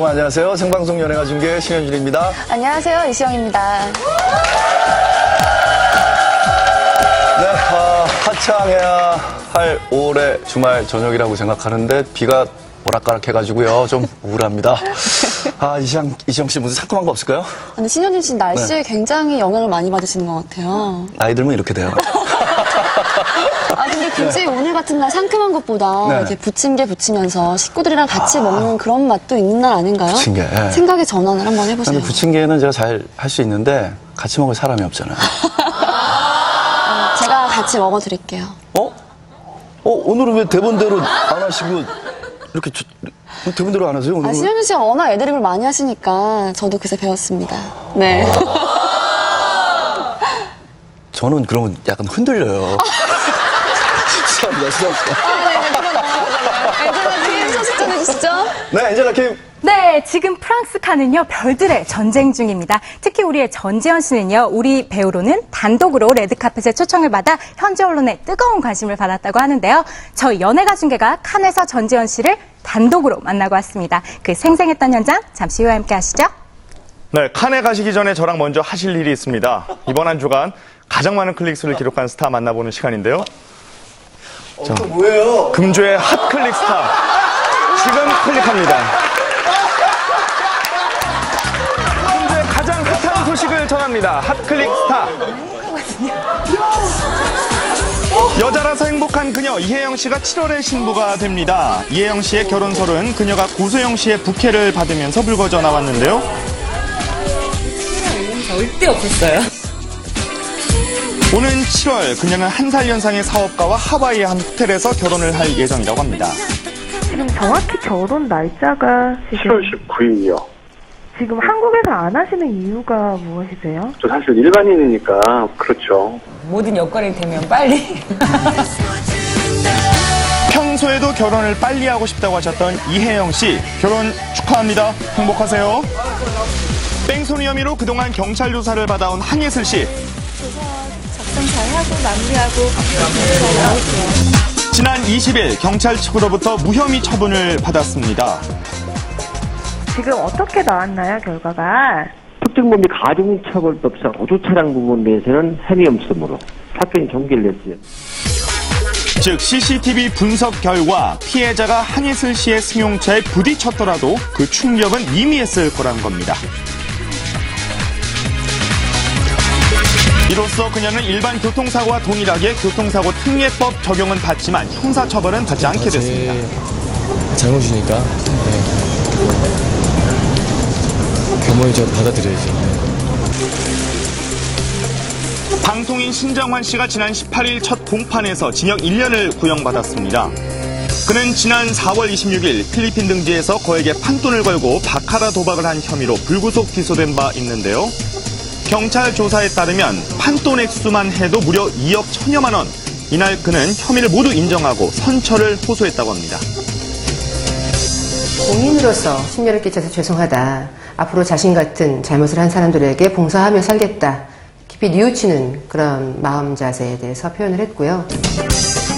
여러분 안녕하세요. 생방송 연예가 중계 신현준입니다. 안녕하세요. 이시영입니다. 네, 아, 하창해야 할 5월의 주말 저녁이라고 생각하는데 비가 오락가락 해가지고요. 좀 우울합니다. 아, 이시영, 이시영 씨 무슨 상큼한 거 없을까요? 근데 신현진 씨 날씨에 네. 굉장히 영향을 많이 받으시는 것 같아요. 나이 들면 이렇게 돼요. 아 근데 굳이 오늘 같은 날 상큼한 것보다 네. 이렇게 부침개 부치면서 식구들이랑 같이 먹는 그런 맛도 있는 날 아닌가요? 부침개, 예. 생각의 전환을 한번 해보세요. 근데 부침개는 제가 잘 할 수 있는데 같이 먹을 사람이 없잖아요. 제가 같이 먹어드릴게요. 어? 어, 오늘은 왜 대본대로 안 하시고 이렇게 저- 대본대로 안 하세요? 아, 오늘은? 신현진 씨가 워낙 애드립을 많이 하시니까 저도 그새 배웠습니다. 네. 저는 그러면 약간 흔들려요. 죄송합니다, 죄송합니다. 엔젤라 팀 소식 전해주시죠. 네, 엔젤라 킴. 네, 지금 프랑스 칸은요, 별들의 전쟁 중입니다. 특히 우리의 전지현 씨는요, 우리 배우로는 단독으로 레드카펫에 초청을 받아 현지 언론의 뜨거운 관심을 받았다고 하는데요. 저희 연예가 중계가 칸에서 전지현 씨를 단독으로 만나고 왔습니다. 그 생생했던 현장 잠시 후에 함께 하시죠. 네, 칸에 가시기 전에 저랑 먼저 하실 일이 있습니다. 이번 한 주간 가장 많은 클릭수를 기록한 스타 만나보는 시간인데요. 저 뭐예요? 금주의 핫 클릭 스타. 지금 클릭합니다. 금주의 가장 핫한 소식을 전합니다. 핫 클릭 스타. 여자라서 행복한 그녀 이혜영 씨가 7월에 신부가 됩니다. 이혜영 씨의 결혼설은 그녀가 고소영 씨의 부케를 받으면서 불거져 나왔는데요. 절대 없었어요. 오는 7월 그녀는 한 살 연상의 사업가와 하와이의 한 호텔에서 결혼을 할 예정이라고 합니다. 지금 정확히 결혼 날짜가 지금, 7월 19일이요. 지금 한국에서 안 하시는 이유가 무엇이세요? 저 사실 일반인이니까 그렇죠. 모든 여건이 되면 빨리. 평소에도 결혼을 빨리 하고 싶다고 하셨던 이혜영 씨 결혼 축하합니다. 행복하세요. 뺑소니 혐의로 그동안 경찰 조사를 받아온 한예슬 씨. 지난 20일 경찰 측으로부터 무혐의 처분을 받았습니다. 지금 어떻게 나왔나요, 결과가? 특정범위 가중처벌법상 보조차량 부분 내에서는 혐의 없음으로 사건이 종결 됐어요. 즉 CCTV 분석 결과 피해자가 한예슬 씨의 승용차에 부딪혔더라도 그 충격은 미미했을 거란 겁니다. 이로써 그녀는 일반 교통사고와 동일하게 교통사고 특례법 적용은 받지만 형사처벌은 받지 않게 됐습니다. 잘못이니까 네. 겸허히 저 받아들여야죠. 방통인 신정환 씨가 지난 18일 첫 공판에서 징역 1년을 구형받았습니다. 그는 지난 4월 26일 필리핀 등지에서 거액의 판돈을 걸고 바카라 도박을 한 혐의로 불구속 기소된 바 있는데요. 경찰 조사에 따르면 판돈 액수만 해도 무려 2억 천여만 원. 이날 그는 혐의를 모두 인정하고 선처를 호소했다고 합니다. 공인으로서 심려를 끼쳐서 죄송하다. 앞으로 자신 같은 잘못을 한 사람들에게 봉사하며 살겠다. 깊이 뉘우치는 그런 마음 자세에 대해서 표현을 했고요.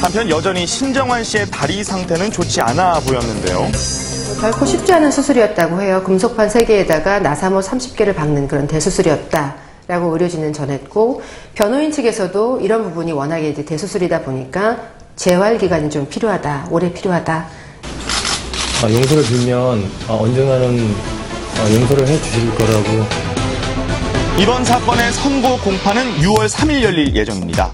한편 여전히 신정환 씨의 다리 상태는 좋지 않아 보였는데요. 결코 쉽지 않은 수술이었다고 해요. 금속판 3개에다가 나사모 30개를 박는 그런 대수술이었다. 라고 의료진은 전했고, 변호인 측에서도 이런 부분이 워낙에 이제 대수술이다 보니까 재활 기간이 좀 필요하다. 오래 필요하다. 아, 용서를 빌면 아, 언젠가는 아, 용서를 해주실 거라고 이번 사건의 선고 공판은 6월 3일 열릴 예정입니다.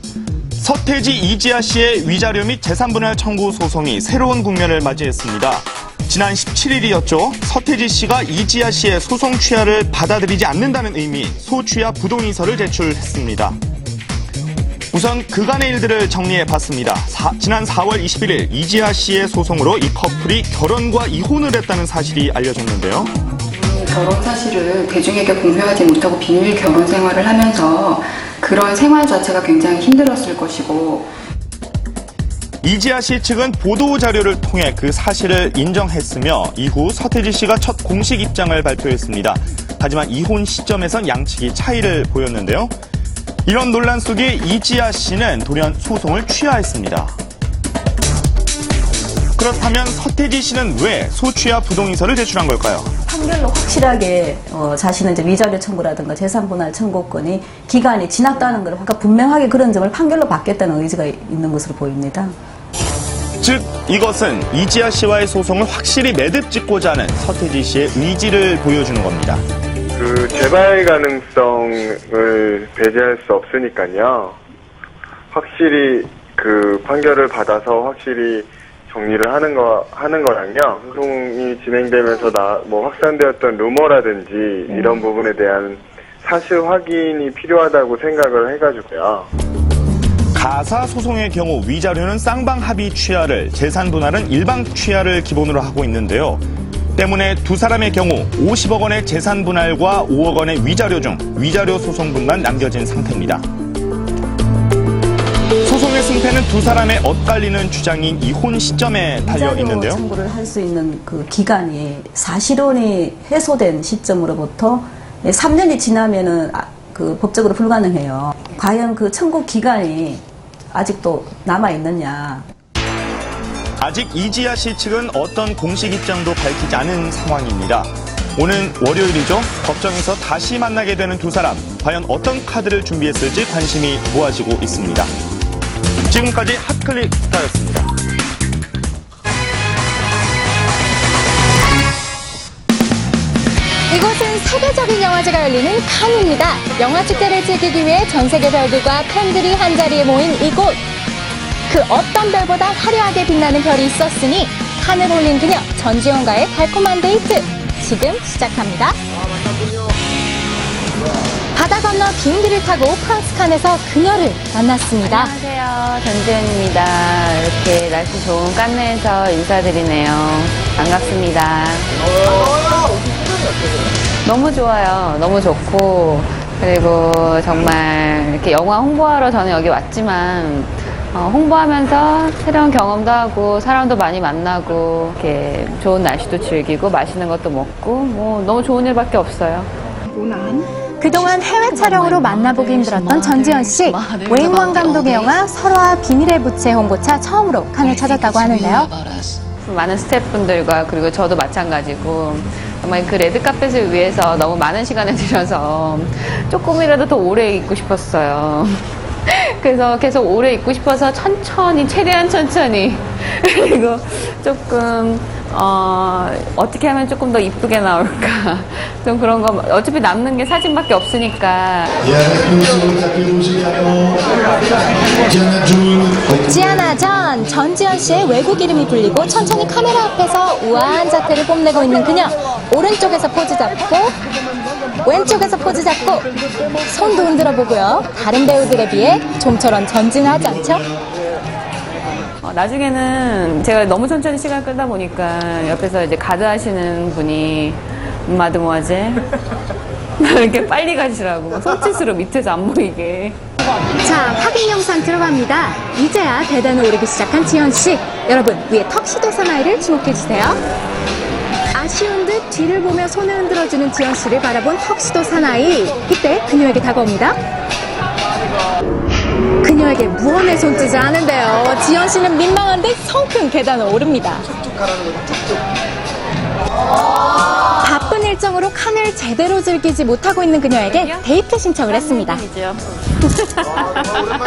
서태지 이지아 씨의 위자료 및 재산분할 청구 소송이 새로운 국면을 맞이했습니다. 지난 17일이었죠. 서태지 씨가 이지아 씨의 소송 취하를 받아들이지 않는다는 의미 소취하 부동의서를 제출했습니다. 우선 그간의 일들을 정리해 봤습니다. 사- 지난 4월 21일 이지아 씨의 소송으로 이 커플이 결혼과 이혼을 했다는 사실이 알려졌는데요. 결혼 사실을 대중에게 공표하지 못하고 비밀 결혼 생활을 하면서 그런 생활 자체가 굉장히 힘들었을 것이고 이지아 씨 측은 보도 자료를 통해 그 사실을 인정했으며 이후 서태지 씨가 첫 공식 입장을 발표했습니다. 하지만 이혼 시점에선 양측이 차이를 보였는데요. 이런 논란 속에 이지아 씨는 돌연 소송을 취하했습니다. 그렇다면 서태지 씨는 왜 소취하 부동의서를 제출한 걸까요? 판결로 확실하게 어, 자신은 이제 위자료 청구라든가 재산 분할 청구권이 기간이 지났다는 걸 그러니까 분명하게 그런 점을 판결로 받겠다는 의지가 있는 것으로 보입니다. 즉 이것은 이지아 씨와의 소송을 확실히 매듭 짓고자 하는 서태지 씨의 의지를 보여주는 겁니다. 그 재발 가능성을 배제할 수 없으니까요. 확실히 그 판결을 받아서 확실히 정리를 하는 거 하는 거랑요. 소송이 진행되면서 나 뭐 확산되었던 루머라든지 이런 부분에 대한 사실 확인이 필요하다고 생각을 해가지고요. 가사 소송의 경우 위자료는 쌍방 합의 취하를, 재산 분할은 일방 취하를 기본으로 하고 있는데요. 때문에 두 사람의 경우 50억 원의 재산 분할과 5억 원의 위자료 중 위자료 소송분만 남겨진 상태입니다. 소송의 승패는 두 사람의 엇갈리는 주장인 이혼 시점에 달려 있는데요. 청구를 할 수 있는 그 기간이 사실혼이 해소된 시점으로부터 3년이 지나면은 아, 그 법적으로 불가능해요. 과연 그 청구 기간이 아직도 남아 있느냐? 아직 이지아 씨 측은 어떤 공식 입장도 밝히지 않은 상황입니다. 오는 월요일이죠. 법정에서 다시 만나게 되는 두 사람. 과연 어떤 카드를 준비했을지 관심이 모아지고 있습니다. 지금까지 핫클릭 스타였습니다. 이곳은 세계적인 영화제가 열리는 칸입니다. 영화 축제를 즐기기 위해 전 세계 별들과 팬들이 한자리에 모인 이곳. 그 어떤 별보다 화려하게 빛나는 별이 있었으니 칸을 올린 그녀 전지현과의 달콤한 데이트 지금 시작합니다. 바다 건너 비행기를 타고 프랑스 칸에서 그녀를 만났습니다. 안녕하세요. 전지현입니다. 이렇게 날씨 좋은 깐네에서 인사드리네요. 반갑습니다. 너무 좋아요. 너무 좋고, 그리고 정말 이렇게 영화 홍보하러 저는 여기 왔지만, 어, 홍보하면서 새로운 경험도 하고, 사람도 많이 만나고, 이렇게 좋은 날씨도 즐기고, 맛있는 것도 먹고, 뭐, 너무 좋은 일밖에 없어요. 그동안 해외 촬영으로 만나보기 힘들었던 전지현 씨. 웨인원 감독의 영화 설화와 비밀의 부채 홍보차 처음으로 칸을 찾았다고 하는데요. 많은 스태프분들과 그리고 저도 마찬가지고 정말 그 레드카펫을 위해서 너무 많은 시간을 들여서 조금이라도 더 오래 있고 싶었어요. 그래서 계속 오래 있고 싶어서 천천히 최대한 천천히 그리고 조금 어, 어떻게 하면 조금 더 이쁘게 나올까? 좀 그런 거 어차피 남는 게 사진밖에 없으니까. 지아나 전 전지현 씨의 외국 이름이 불리고 천천히 카메라 앞에서 우아한 자태를 뽐내고 있는 그녀. 오른쪽에서 포즈 잡고 왼쪽에서 포즈 잡고 손도 흔들어 보고요. 다른 배우들에 비해 좀처럼 전진하지 않죠? 어, 나중에는 제가 너무 천천히 시간 끌다 보니까 옆에서 이제 가드 하시는 분이 마드모아제 이렇게 빨리 가시라고. 손짓으로 밑에서 안 보이게. 자 확인 영상 들어갑니다. 이제야 대단을 오르기 시작한 지현 씨. 여러분 위에 턱시도 사나이를 주목해 주세요. 아쉬운 듯 뒤를 보며 손을 흔들어주는 지현 씨를 바라본 턱시도 사나이. 이때 그녀에게 다가옵니다 무언의 손짓을 하는데요. 지현 씨는 민망한 듯 성큼 계단을 오릅니다. 바쁜 일정으로 칸을 제대로 즐기지 못하고 있는 그녀에게 데이트 신청을 했습니다